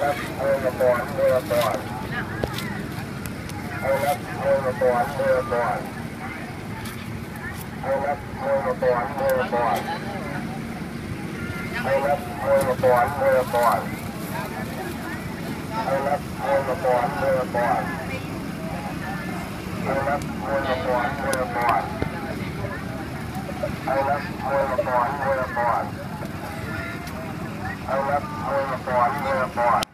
รับมือก่อนมือก่อนเอารับมือก่อนมือก่อนเอารับมือก่อนมือก่อนเอารับมือก่อนมือก่อนเอารับมือก่อนมือก่อนเอารับมือก่อนมือก่อนเอารับมือก่อนมือก่อนเอารับมือก่อนมือก่อน more.